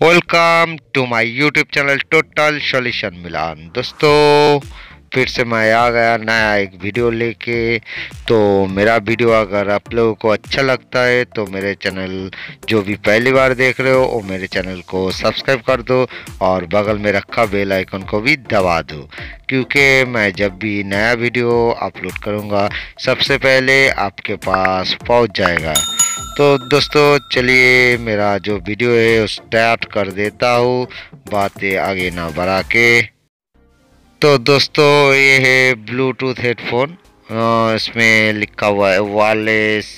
Welcome to my YouTube channel total solution Milan दोस्तों, फिर से मैं आ गया नया एक वीडियो लेके। तो मेरा वीडियो अगर आप लोगों को अच्छा लगता है तो मेरे चैनल जो भी पहली बार देख रहे हो, वो मेरे चैनल को सब्सक्राइब कर दो और बगल में रखा बेल आइकन को भी दबा दो। क्योंकि मैं जब भी नया वीडियो अपलोड करूँगा, सबसे पहले आपके पास पहुँच जाएगा। तो दोस्तों, चलिए मेरा जो वीडियो है स्टार्ट कर देता हूँ। बातें आगे ना बढ़ा के। तो दोस्तों, ये है ब्लूटूथ हेडफोन इसमें लिखा हुआ है wireless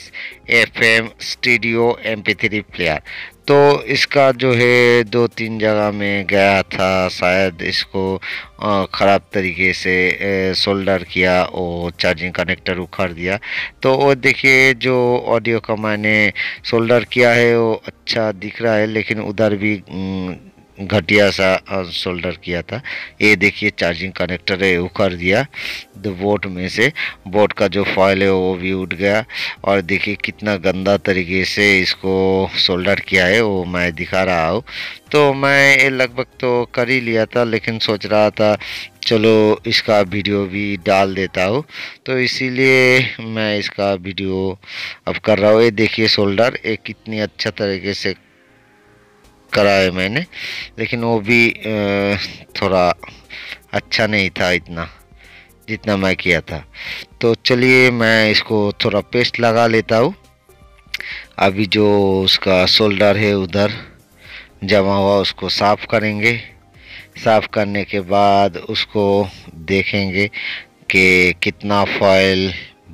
FM studio M P three player तो इसका जो है दो तीन जगह में गया था, शायद इसको ख़राब तरीके से सोल्डर किया और चार्जिंग कनेक्टर उखाड़ दिया। तो वो देखिए, जो ऑडियो का मैंने सोल्डर किया है, वो अच्छा दिख रहा है, लेकिन उधर भी घटिया सा सोल्डर किया था। ये देखिए चार्जिंग कनेक्टर है, उखड़ दिया। दो बोट में से बोट का जो फॉयल है, वो भी उठ गया। और देखिए, कितना गंदा तरीके से इसको सोल्डर किया है, वो मैं दिखा रहा हूँ। तो मैं ये लगभग तो कर ही लिया था, लेकिन सोच रहा था, चलो इसका वीडियो भी डाल देता हूँ। तो इसीलिए मैं इसका वीडियो अब कर रहा हूँ। ये देखिए सोल्डर एक कितनी अच्छा तरीके से करा है मैंने, लेकिन वो भी थोड़ा अच्छा नहीं था इतना, जितना मैं किया था। तो चलिए मैं इसको थोड़ा पेस्ट लगा लेता हूँ। अभी जो उसका शोल्डर है उधर, जमा हुआ उसको साफ़ करेंगे। साफ़ करने के बाद उसको देखेंगे कि कितना फॉयल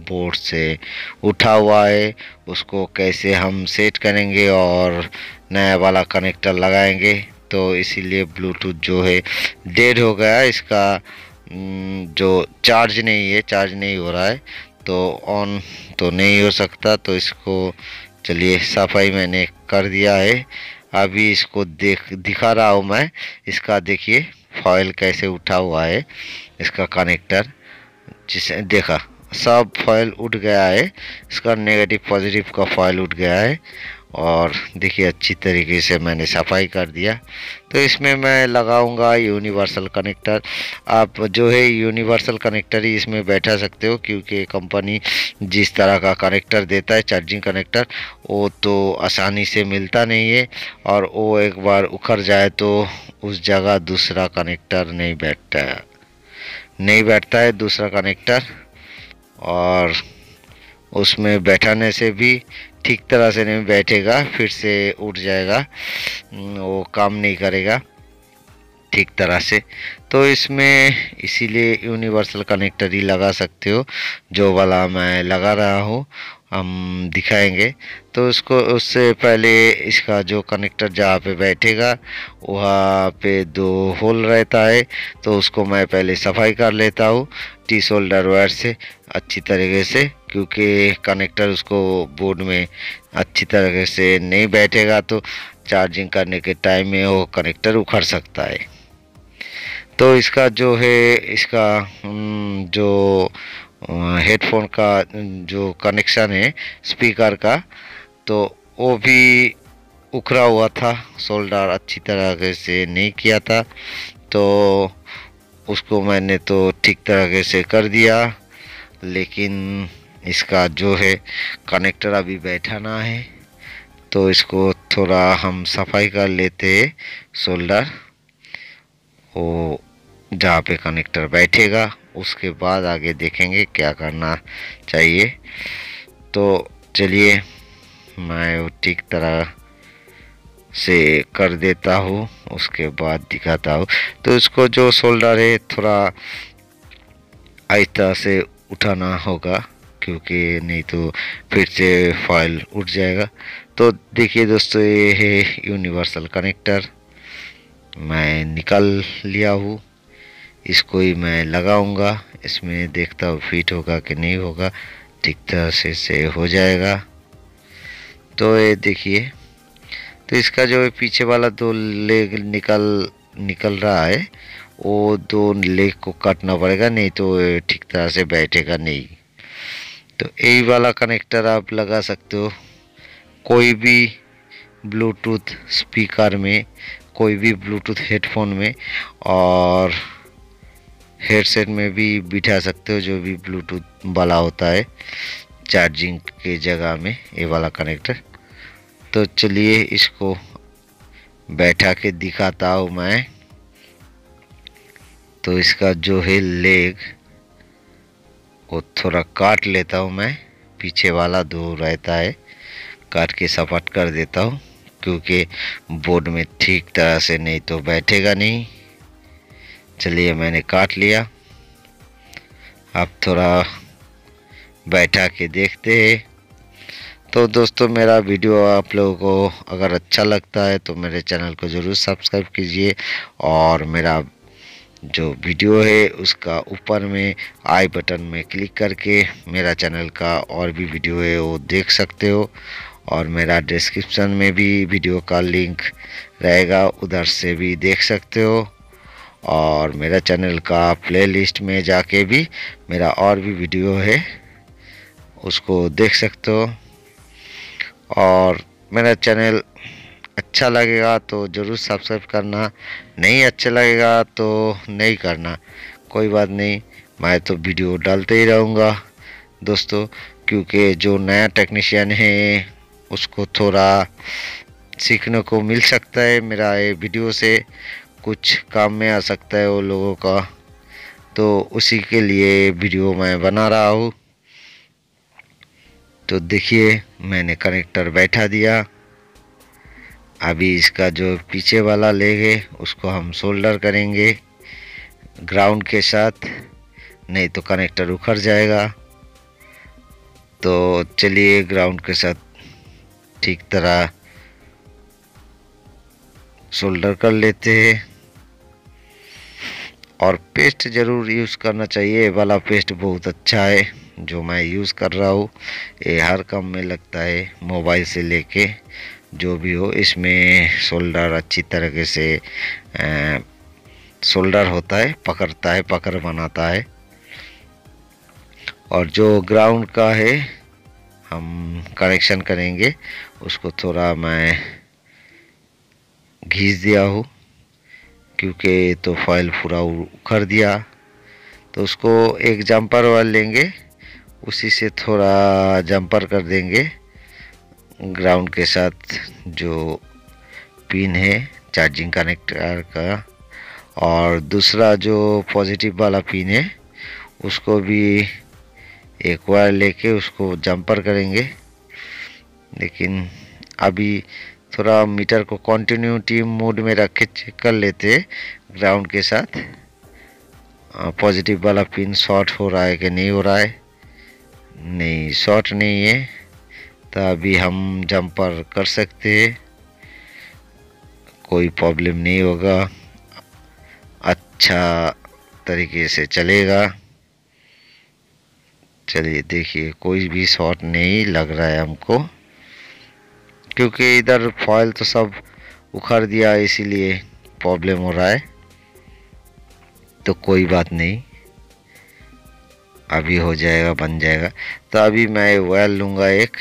बोर्ड से उठा हुआ है, उसको कैसे हम सेट करेंगे और नया वाला कनेक्टर लगाएँगे। तो इसीलिए ब्लूटूथ जो है डेड हो गया इसका जो चार्ज नहीं है चार्ज नहीं हो रहा है। तो ऑन तो नहीं हो सकता। तो इसको, चलिए, सफ़ाई मैंने कर दिया है। अभी इसको देख, दिखा रहा हूँ मैं। इसका देखिए फॉयल कैसे उठा हुआ है, इसका कनेक्टर जिसे, देखा, सब फॉयल उठ गया है। इसका नेगेटिव पॉजिटिव का फॉयल उठ गया है। और देखिए, अच्छी तरीके से मैंने सफ़ाई कर दिया। तो इसमें मैं लगाऊँगा यूनिवर्सल कनेक्टर आप जो है यूनिवर्सल कनेक्टर ही इसमें बैठा सकते हो, क्योंकि कंपनी जिस तरह का कनेक्टर देता है चार्जिंग कनेक्टर वो तो आसानी से मिलता नहीं है। और वो एक बार उखड़ जाए तो उस जगह दूसरा कनेक्टर नहीं बैठता है। नहीं बैठता है दूसरा कनेक्टर और उसमें बैठाने से भी ठीक तरह से नहीं बैठेगा, फिर से उठ जाएगा वो काम नहीं करेगा, ठीक तरह से। तो इसमें इसीलिए यूनिवर्सल कनेक्टर ही लगा सकते हो, जो वाला मैं लगा रहा हूँ, हम दिखाएँगे। तो उसको, उससे पहले इसका जो कनेक्टर जहाँ पे बैठेगा, वहाँ पे दो होल रहता है तो उसको मैं पहले सफ़ाई कर लेता हूँ टी शोल्डर वायर से। अच्छी तरीके से, क्योंकि कनेक्टर उसको बोर्ड में अच्छी तरीके से नहीं बैठेगा तो चार्जिंग करने के टाइम में वो कनेक्टर उखड़ सकता है। तो इसका जो है, इसका जो हेडफोन का जो कनेक्शन है स्पीकर का तो वो भी उखड़ा हुआ था सोल्डर अच्छी तरह से नहीं किया था तो उसको मैंने तो ठीक तरह से कर दिया। लेकिन इसका जो है कनेक्टर अभी बैठाना है तो इसको थोड़ा हम सफ़ाई कर लेते सोल्डर वो जहाँ पे कनेक्टर बैठेगा, उसके बाद आगे देखेंगे क्या करना चाहिए। तो चलिए, मैं वो ठीक तरह से कर देता हूँ, उसके बाद दिखाता हूँ। तो इसको जो शोल्डर है, थोड़ा आहिस्ता से उठाना होगा, क्योंकि नहीं तो फिर से फ़ाइल उठ जाएगा। तो देखिए दोस्तों, ये है यूनिवर्सल कनेक्टर मैं निकाल लिया हूँ। इसको ही मैं लगाऊँगा। इसमें देखता हूँ फिट होगा कि नहीं होगा। ठीक तरह से से हो जाएगा। तो ये देखिए तो इसका जो पीछे वाला दो लेग निकल निकल रहा है वो दो लेग को काटना पड़ेगा, नहीं तो ठीक तरह से बैठेगा नहीं। तो यही वाला कनेक्टर आप लगा सकते हो। कोई भी ब्लूटूथ स्पीकर में, कोई भी ब्लूटूथ हेडफोन में और हेडसेट में भी बिठा सकते हो, जो भी ब्लूटूथ वाला होता है चार्जिंग के जगह में, ये वाला कनेक्टर तो चलिए इसको बैठा के दिखाता हूँ मैं। तो इसका जो है लेग, वो थोड़ा काट लेता हूँ मैं। पीछे वाला दो रहता है, काट के सपाट कर देता हूँ, क्योंकि बोर्ड में ठीक तरह से नहीं तो बैठेगा नहीं। चलिए, मैंने काट लिया। अब थोड़ा बैठा के देखते हैं। तो दोस्तों, मेरा वीडियो आप लोगों को अगर अच्छा लगता है तो मेरे चैनल को ज़रूर सब्सक्राइब कीजिए और मेरा जो वीडियो है, उसका ऊपर में आई बटन में क्लिक करके मेरा चैनल का और भी वीडियो है, वो देख सकते हो। और मेरा डिस्क्रिप्शन में भी वीडियो का लिंक रहेगा, उधर से भी देख सकते हो। और मेरा चैनल का प्लेलिस्ट में जाके भी मेरा और भी वीडियो है, उसको देख सकते हो। और मेरा चैनल अच्छा लगेगा तो ज़रूर सब्सक्राइब करना, नहीं अच्छा लगेगा तो नहीं करना, कोई बात नहीं, मैं तो वीडियो डालते ही रहूँगा। दोस्तों, क्योंकि जो नया टेक्नीशियन है, उसको थोड़ा सीखने को मिल सकता है मेरा ये वीडियो से, कुछ काम में आ सकता है वो लोगों का। तो उसी के लिए वीडियो मैं बना रहा हूँ। तो देखिए, मैंने कनेक्टर बैठा दिया। अभी इसका जो पीछे वाला लेग है, उसको हम सोल्डर करेंगे ग्राउंड के साथ, नहीं तो कनेक्टर उखड़ जाएगा। तो चलिए ग्राउंड के साथ ठीक तरह सोल्डर कर लेते हैं। और पेस्ट ज़रूर यूज़ करना चाहिए वाला पेस्ट बहुत अच्छा है, जो मैं यूज़ कर रहा हूँ। ये हर काम में लगता है मोबाइल से लेके। जो भी हो, इसमें शोल्डर अच्छी तरीके से शोल्डर होता है, पकड़ता है, पकड़ बनाता है। और जो ग्राउंड का है, हम कनेक्शन करेंगे, उसको थोड़ा मैं घीस दिया हूँ, क्योंकि तो फॉइल पूरा उखड़ दिया। तो उसको एक जंपर वाल लेंगे, उसी से थोड़ा जंपर कर देंगे। ग्राउंड के साथ जो पिन है चार्जिंग कनेक्टर का, और दूसरा जो पॉजिटिव वाला पिन है, उसको भी एक वायर लेके उसको जंपर करेंगे। लेकिन अभी थोड़ा मीटर को कंटिन्यूटी मोड में रख के चेक कर लेते ग्राउंड के साथ। पॉजिटिव वाला पिन शॉर्ट हो रहा है कि नहीं हो रहा है? नहीं शॉर्ट नहीं है। तो अभी हम जंपर कर सकते हैं। कोई प्रॉब्लम नहीं होगा। अच्छा तरीके से चलेगा। चलिए देखिए, कोई भी शॉर्ट नहीं लग रहा है हमको। क्योंकि इधर फॉयल तो सब उखड़ दिया, इसीलिए प्रॉब्लम हो रहा है। तो कोई बात नहीं। अभी हो जाएगा, बन जाएगा। तो अभी मैं वायर लूँगा एक।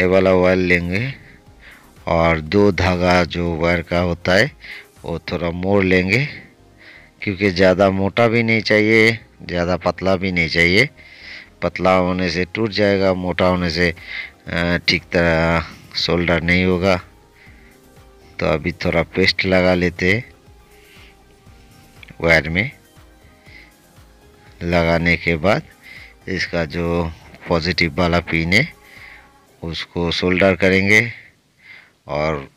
ये वाला वायर लेंगे और दो धागा जो वायर का होता है, वो थोड़ा मोड़ लेंगे, क्योंकि ज़्यादा मोटा भी नहीं चाहिए, ज़्यादा पतला भी नहीं चाहिए। पतला होने से टूट जाएगा, मोटा होने से ठीक तरह शोल्डर नहीं होगा। तो अभी थोड़ा पेस्ट लगा लेते वायर में। लगाने के बाद इसका जो पॉजिटिव वाला पिन है उसको सोल्डर करेंगे और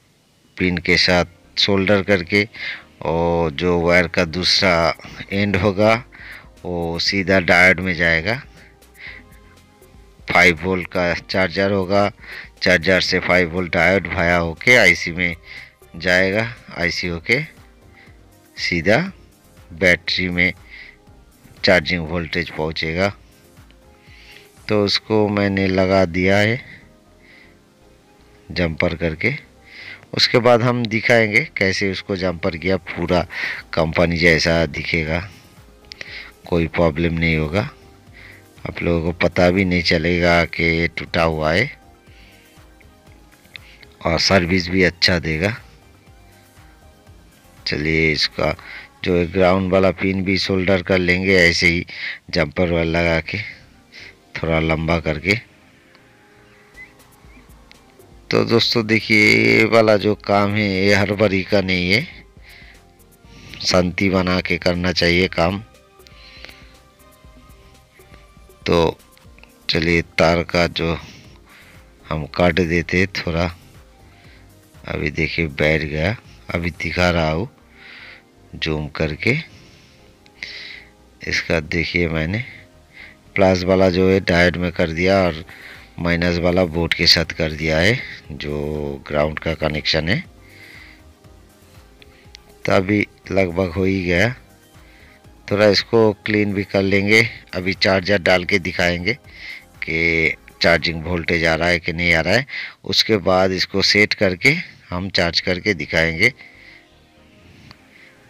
पिन के साथ सोल्डर करके और जो वायर का दूसरा एंड होगा, वो सीधा डायोड में जाएगा। फाइव वोल्ट का चार्जर होगा चार्जर से फाइव वोल्ट डायोड भाया होके आईसी में जाएगा। आईसी होके सीधा बैटरी में चार्जिंग वोल्टेज पहुंचेगा। तो उसको मैंने लगा दिया है। जंपर करके। उसके बाद हम दिखाएँगे कैसे उसको जंपर किया, पूरा कंपनी जैसा दिखेगा। कोई प्रॉब्लम नहीं होगा। आप लोगों को पता भी नहीं चलेगा कि ये टूटा हुआ है। और सर्विस भी अच्छा देगा। चलिए इसका जो ग्राउंड वाला पिन भी शोल्डर कर लेंगे ऐसे ही जंपर वाला लगा के, थोड़ा लंबा करके। तो दोस्तों देखिए, ये वाला जो काम है, ये हर बारी का नहीं है। शांति बना के करना चाहिए काम। तो चलिए, तार का जो हम काट देते थोड़ा। अभी देखिए, बैठ गया। अभी दिखा रहा हूँ, जूम करके। इसका देखिए मैंने। प्लास वाला जो है डायट में कर दिया और माइनस वाला बोर्ड के साथ कर दिया है, जो ग्राउंड का कनेक्शन है। तो अभी लगभग हो ही गया। थोड़ा इसको क्लीन भी कर लेंगे। अभी चार्जर डाल के दिखाएँगे कि चार्जिंग वोल्टेज आ रहा है कि नहीं आ रहा है। उसके बाद इसको सेट करके हम चार्ज करके दिखाएँगे।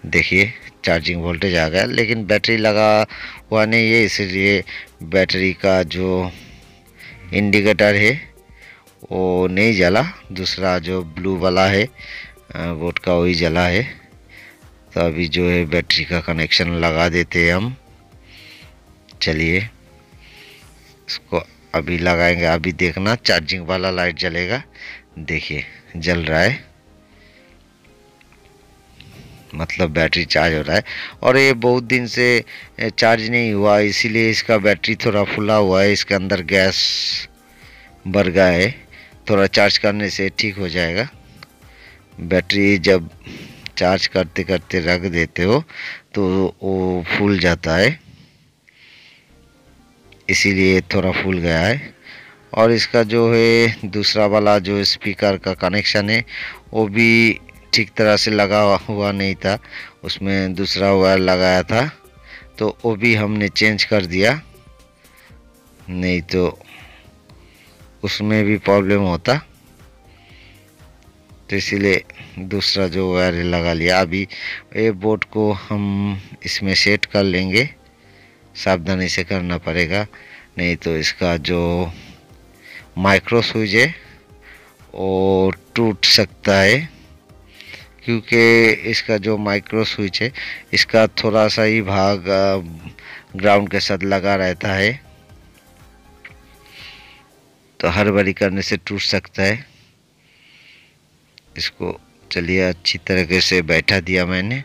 देखिए, चार्जिंग वोल्टेज आ गया, लेकिन बैटरी लगा हुआ नहीं है, इसलिए बैटरी का जो इंडिकेटर है। वो नहीं जला। दूसरा जो ब्लू वाला है बोट का वही जला है। तो अभी जो है बैटरी का कनेक्शन लगा देते हैं हम। चलिए, इसको अभी लगाएँगे। अभी देखना, चार्जिंग वाला लाइट जलेगा। देखिए, जल रहा है। मतलब बैटरी चार्ज हो रहा है। और ये बहुत दिन से चार्ज नहीं हुआ, इसीलिए इसका बैटरी थोड़ा फुला हुआ है, इसके अंदर गैस भर गया है। थोड़ा चार्ज करने से ठीक हो जाएगा। बैटरी जब चार्ज करते करते रख देते हो तो वो फूल जाता है। इसीलिए थोड़ा फूल गया है। और इसका जो है, दूसरा वाला जो स्पीकर का कनेक्शन है, वो भी ठीक तरह से लगा हुआ नहीं था। उसमें दूसरा वायर लगाया था। तो वो भी हमने चेंज कर दिया। नहीं तो उसमें भी प्रॉब्लम होता। तो इसीलिए दूसरा जो वायर लगा लिया। अभी ये बोर्ड को हम इसमें सेट कर लेंगे। सावधानी से करना पड़ेगा। नहीं तो इसका जो माइक्रो स्विच है, वो टूट सकता है। क्योंकि इसका जो माइक्रो स्विच है, इसका थोड़ा सा ही भाग ग्राउंड के साथ लगा रहता है। तो हर बारी करने से टूट सकता है। इसको चलिए अच्छी तरीके से बैठा दिया मैंने।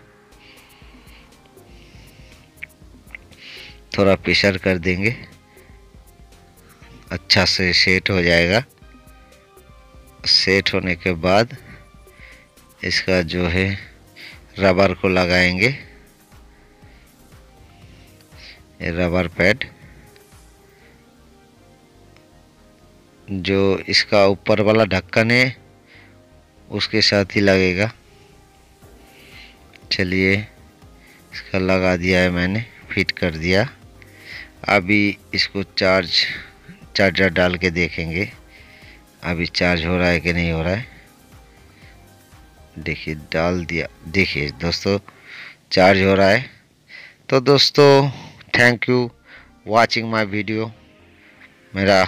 थोड़ा प्रेशर कर देंगे। अच्छा से सेट हो जाएगा। सेट होने के बाद इसका जो है रबर को लगाएँगे। रबर पैड जो इसका ऊपर वाला ढक्कन है, उसके साथ ही लगेगा। चलिए, इसका लगा दिया है मैंने फिट कर दिया। अभी इसको चार्ज चार्जर डाल के देखेंगे, अभी चार्ज हो रहा है कि नहीं हो रहा है। देखिए, डाल दिया। देखिए, दोस्तों चार्ज हो रहा है। तो दोस्तों thank you watching my video मेरा